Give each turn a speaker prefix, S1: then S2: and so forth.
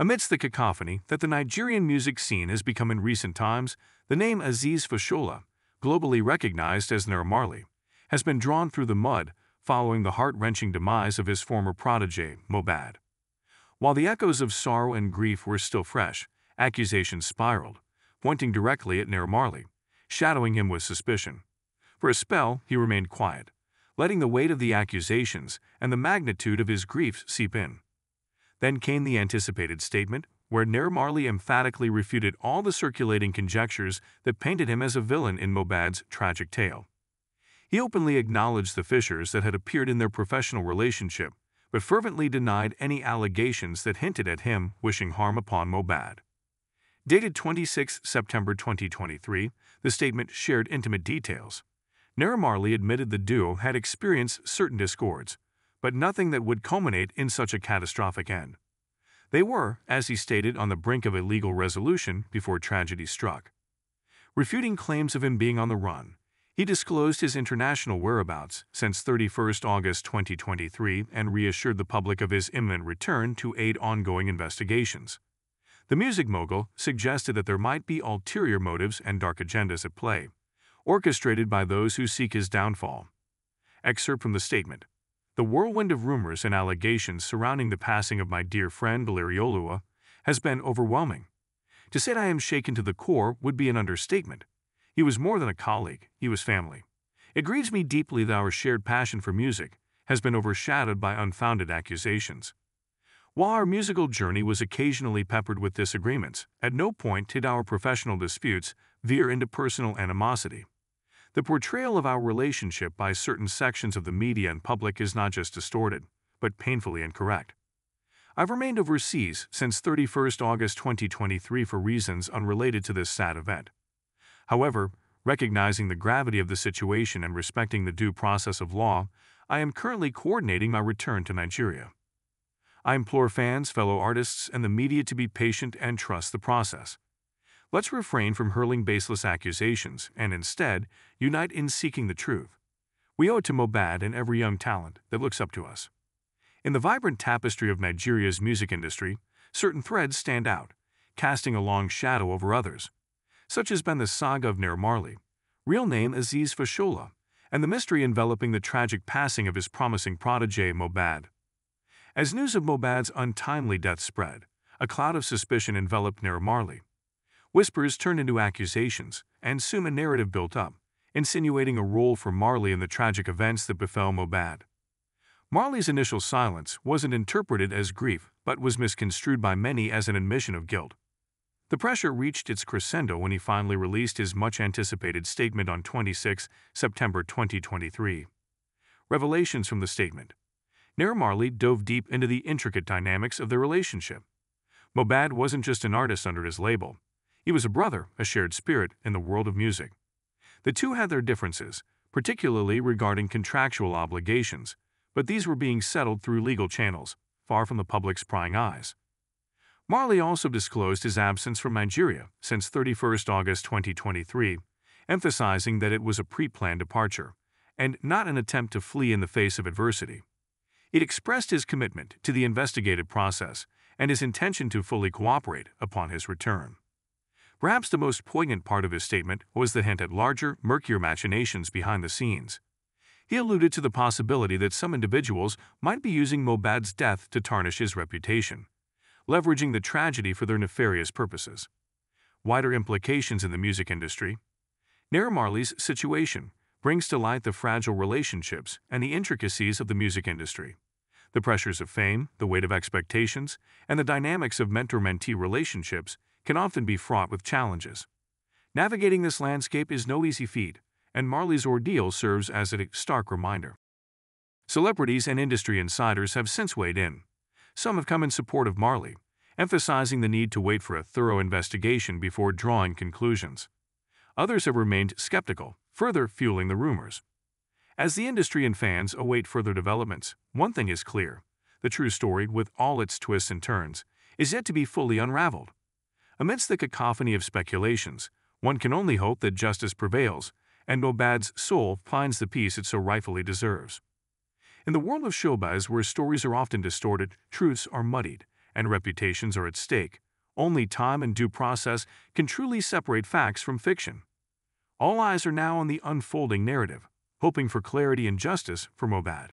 S1: Amidst the cacophony that the Nigerian music scene has become in recent times, the name Azeez Fashola, globally recognized as Naira Marley, has been drawn through the mud following the heart-wrenching demise of his former protege, Mohbad. While the echoes of sorrow and grief were still fresh, accusations spiraled, pointing directly at Naira Marley, shadowing him with suspicion. For a spell, he remained quiet, letting the weight of the accusations and the magnitude of his grief seep in. Then came the anticipated statement, where Naira Marley emphatically refuted all the circulating conjectures that painted him as a villain in Mohbad's tragic tale. He openly acknowledged the fissures that had appeared in their professional relationship, but fervently denied any allegations that hinted at him wishing harm upon Mohbad. Dated 26 September 2023, the statement shared intimate details. Naira Marley admitted the duo had experienced certain discords, but nothing that would culminate in such a catastrophic end. They were, as he stated, on the brink of a legal resolution before tragedy struck. Refuting claims of him being on the run, he disclosed his international whereabouts since 31 August 2023 and reassured the public of his imminent return to aid ongoing investigations. The music mogul suggested that there might be ulterior motives and dark agendas at play, orchestrated by those who seek his downfall. Excerpt from the statement the whirlwind of rumors and allegations surrounding the passing of my dear friend Ilerioluwa has been overwhelming. To say I am shaken to the core would be an understatement. He was more than a colleague, he was family. It grieves me deeply that our shared passion for music has been overshadowed by unfounded accusations. While our musical journey was occasionally peppered with disagreements, at no point did our professional disputes veer into personal animosity. The portrayal of our relationship by certain sections of the media and public is not just distorted, but painfully incorrect. I've remained overseas since 31 August 2023 for reasons unrelated to this sad event. However, recognizing the gravity of the situation and respecting the due process of law, I am currently coordinating my return to Nigeria. I implore fans, fellow artists, and the media to be patient and trust the process. Let's refrain from hurling baseless accusations and instead unite in seeking the truth. We owe it to Mohbad and every young talent that looks up to us. In the vibrant tapestry of Nigeria's music industry, certain threads stand out, casting a long shadow over others. Such has been the saga of Naira Marley, real name Azeez Fashola, and the mystery enveloping the tragic passing of his promising protege Mohbad. As news of Mohbad's untimely death spread, a cloud of suspicion enveloped Naira Marley. Whispers turned into accusations, and soon a narrative built up, insinuating a role for Marley in the tragic events that befell Mohbad. Marley's initial silence wasn't interpreted as grief but was misconstrued by many as an admission of guilt. The pressure reached its crescendo when he finally released his much-anticipated statement on 26 September 2023. Revelations from the statement. Naira Marley dove deep into the intricate dynamics of their relationship. Mohbad wasn't just an artist under his label, he was a brother, a shared spirit in the world of music. The two had their differences, particularly regarding contractual obligations, but these were being settled through legal channels, far from the public's prying eyes. Marley also disclosed his absence from Nigeria since 31 August 2023, emphasizing that it was a pre-planned departure and not an attempt to flee in the face of adversity. It expressed his commitment to the investigative process and his intention to fully cooperate upon his return. Perhaps the most poignant part of his statement was the hint at larger, murkier machinations behind the scenes. He alluded to the possibility that some individuals might be using Mohbad's death to tarnish his reputation, leveraging the tragedy for their nefarious purposes. Wider implications in the music industry. Naira Marley's situation brings to light the fragile relationships and the intricacies of the music industry. The pressures of fame, the weight of expectations, and the dynamics of mentor-mentee relationships can often be fraught with challenges. Navigating this landscape is no easy feat, and Marley's ordeal serves as a stark reminder. Celebrities and industry insiders have since weighed in. Some have come in support of Marley, emphasizing the need to wait for a thorough investigation before drawing conclusions. Others have remained skeptical, further fueling the rumors. As the industry and fans await further developments, one thing is clear. The true story, with all its twists and turns, is yet to be fully unraveled. Amidst the cacophony of speculations, one can only hope that justice prevails and Mohbad's soul finds the peace it so rightfully deserves. In the world of showbiz where stories are often distorted, truths are muddied, and reputations are at stake. Only time and due process can truly separate facts from fiction. All eyes are now on the unfolding narrative, hoping for clarity and justice for Mohbad.